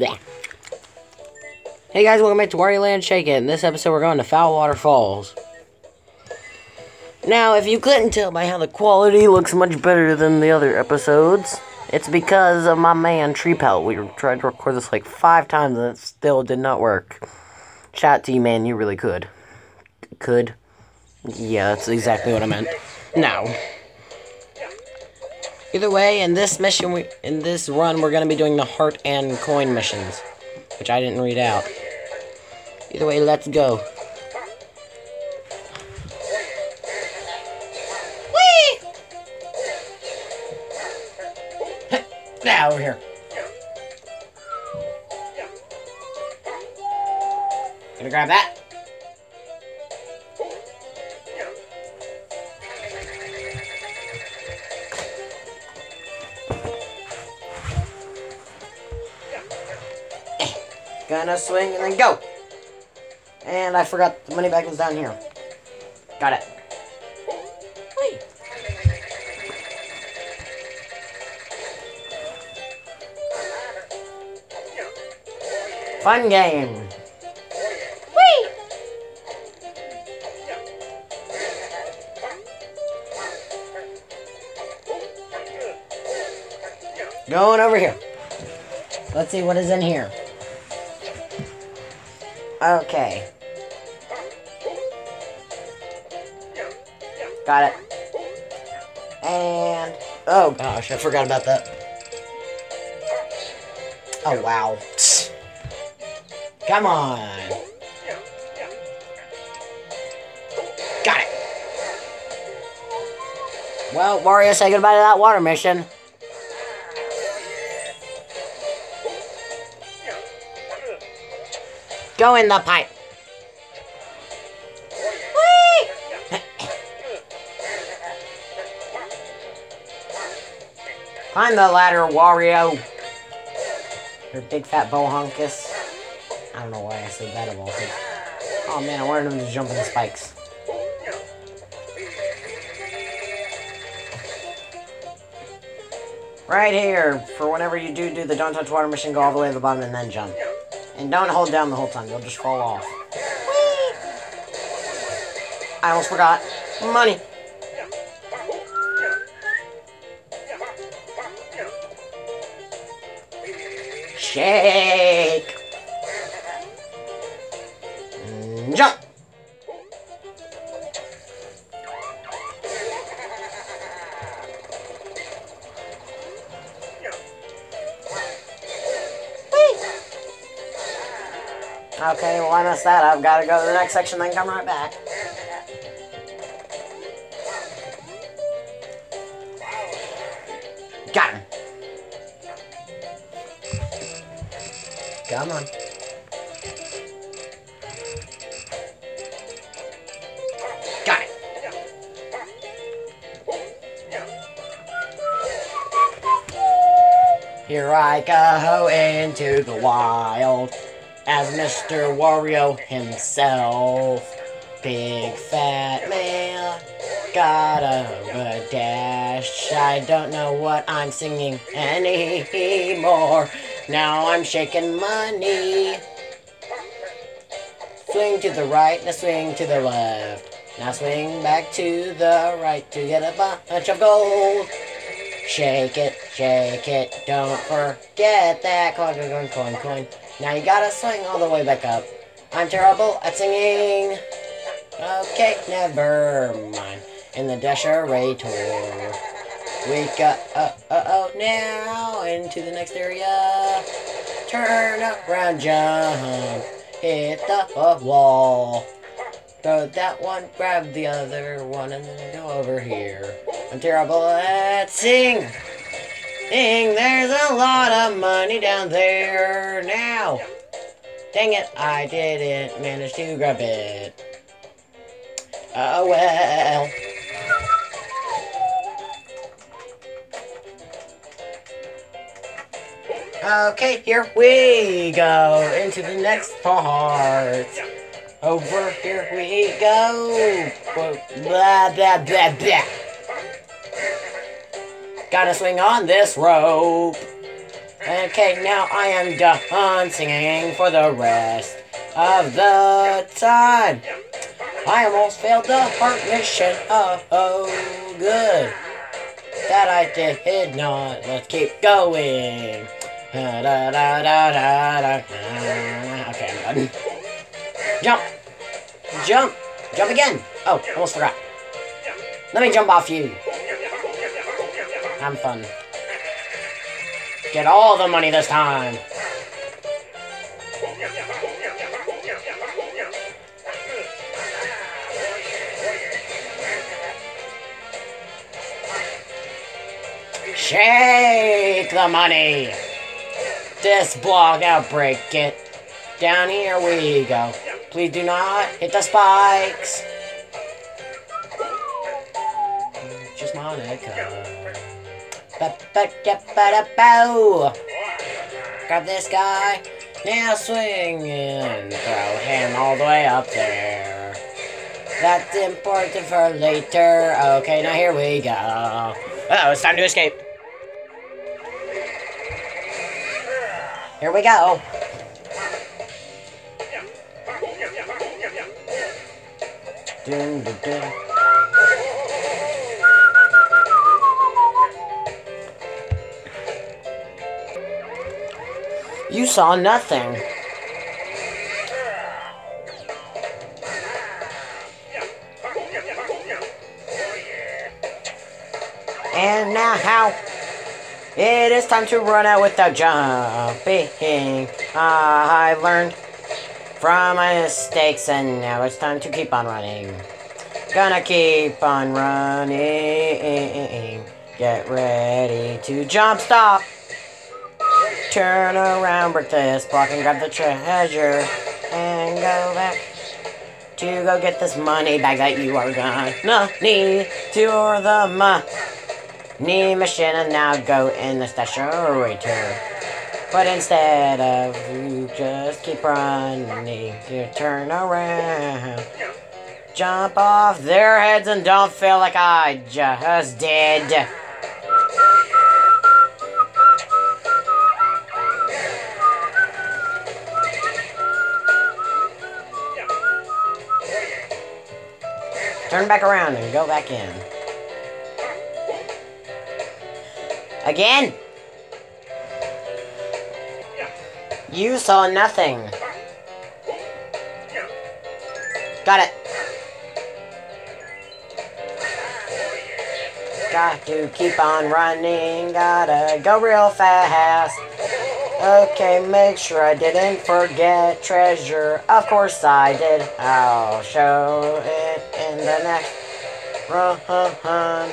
Blech. Hey guys, welcome back to Wario Land Shake. In this episode, we're going to Foulwater Falls. Now, if you couldn't tell by how the quality looks much better than the other episodes, it's because of my man Tree Pelt. We tried to record this like five times and it still did not work. Shout out to you, man. You really could. Could. Yeah, that's exactly what I meant. No. Either way, in this mission, we, in this run, we're gonna be doing the heart and coin missions, which I didn't read out. Either way, let's go. Whee! Now over here. Gonna grab that. Gonna swing and then go. And I forgot the money bag was down here. Got it. Whee. Fun game. Whee! Going over here. Let's see what is in here. Okay. Got it. And oh gosh, I forgot about that. Oh wow. Come on. Got it. Well, Wario, say goodbye to that water mission. Go in the pipe. Climb the ladder, Wario. Your big fat bohunkus. I don't know why I said that of all things. Oh man, I wanted him to jump in the spikes. Right here, for whenever you do do the don't touch water mission, go all the way to the bottom and then jump. And don't hold down the whole time, you'll just fall off. I almost forgot. Money. Shake. Okay, well I messed that. I've Gotta go to the next section, then come right back. Got him. Come on. Got it. Here I go into the wild as Mr. Wario himself. Big fat man, got a dash. I don't know what I'm singing anymore. Now I'm shaking money. Swing to the right, now swing to the left. Now swing back to the right to get a bunch of gold. Shake it, shake it, don't forget that coin, coin, coin, coin. Now you gotta swing all the way back up. I'm terrible at singing. Okay, never mind. In the Desherator. We got, uh, uh, oh, now into the next area. Turn around, jump. Hit the wall. Throw that one, grab the other one, and then go over here. I'm terrible at sing. Ding, there's a lot of money down there now. Dang it, I didn't manage to grab it. Oh well. Okay, here we go into the next part. Over here we go. Blah, blah, blah, blah. Gotta swing on this rope. Okay, now I am done singing for the rest of the time. I almost failed the heart mission. Oh, oh, good. That I did not. Let's keep going. Da, da, da, da, da, da. Okay, I'm done. Jump! Jump! Jump again! Oh, almost forgot. Let me jump off you. Have fun. Get all the money this time. Shake the money. This block, I'll break it. Down here we go. Please do not hit the spikes. Just Monica. Ba-ba-da-ba-da-bow. Grab this guy. Now swing and throw him all the way up there. That's important for later. Okay, now here we go. Oh, it's time to escape. Here we go. Dun, dun, dun. You saw nothing. And now how? It is time to run out without jumping. I have learned from my mistakes and now it's time to keep on running. Gonna keep on running. Get ready to jump stop. Turn around, break this block and grab the treasure. And go back to go get this money bag that you are gonna need to the money machine and now go in the stasher. But instead of you just keep running, you turn around. Jump off their heads and don't feel like I just did. Turn back around and go back in. Again? You saw nothing. Got it. Got to keep on running, gotta go real fast. Okay, make sure I didn't forget treasure. Of course I did. I'll show it run.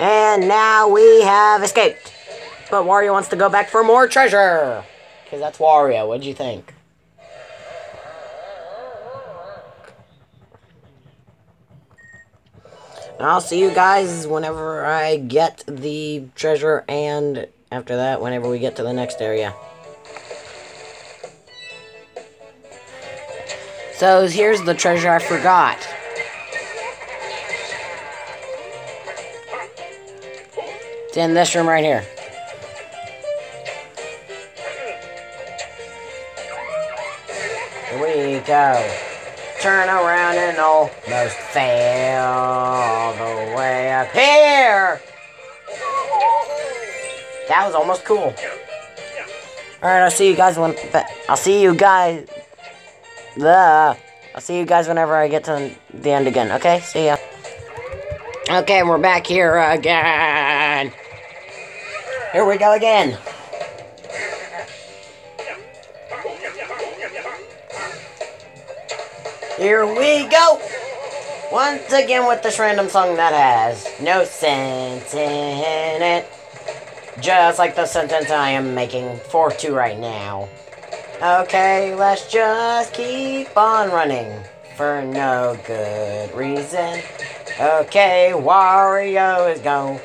And now we have escaped. But Wario wants to go back for more treasure. Because that's Wario. What'd you think? And I'll see you guys whenever I get the treasure and after that, whenever we get to the next area. So here's the treasure I forgot. It's in this room right here. Here we go. Turn around and almost fail the way up here. That was almost cool. Alright, I'll see you guys when I'll see you guys the I'll see you guys whenever I get to the end again, okay? See ya. Okay, we're back here again. Here we go again. Here we go! Once again with this random song that has no sense in it. Just like the sentence I am making for two right now. Okay, let's just keep on running for no good reason. Okay, Wario is going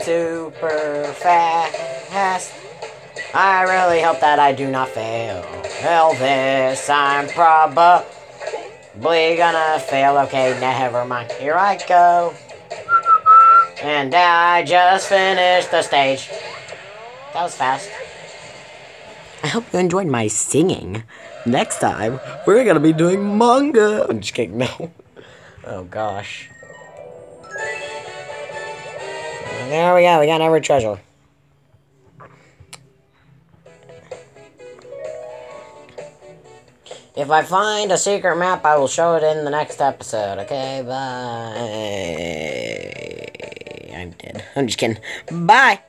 super fast. I really hope that I do not fail. Well, this I'm probably gonna fail. Okay, never mind. Here I go. And I just finished the stage. That was fast. I hope you enjoyed my singing. Next time, we're gonna be doing manga. I'm just kidding, no. Oh gosh. There we go, we got every treasure. If I find a secret map, I will show it in the next episode. Okay, bye. I'm dead. I'm just kidding. Bye.